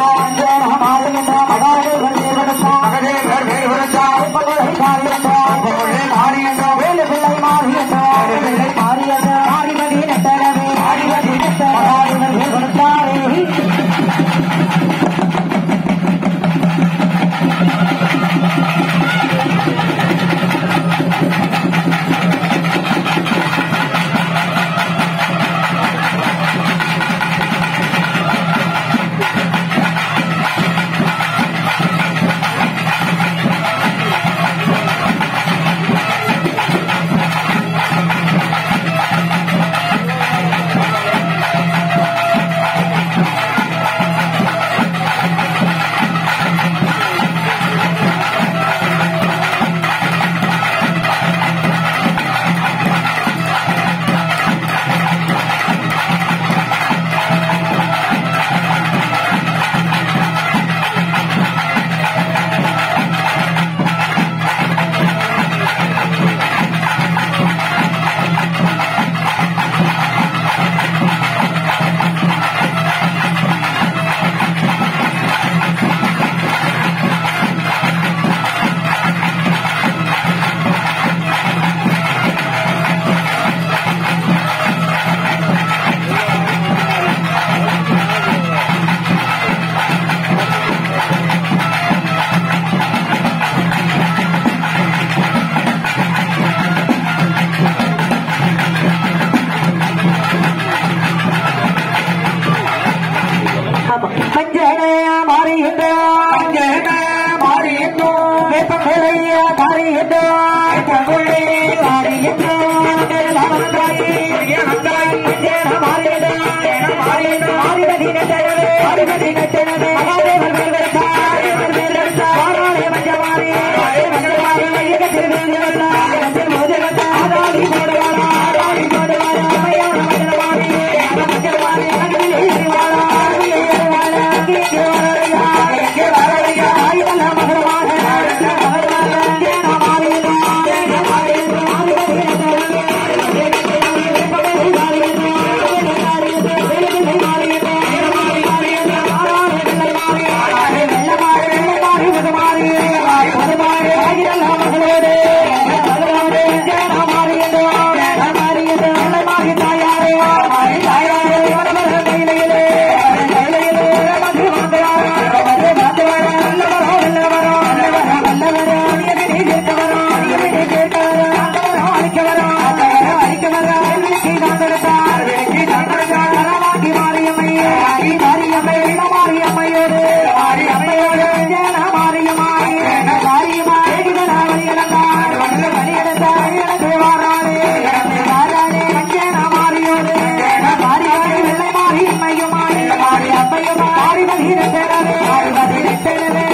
on, மாறிட்ட மாறிட்ட வெப்பநிலைய மாறிட்ட வெப்பநிலை மாறிட்ட நந்தாய் நந்தாய் Right? I Thank you.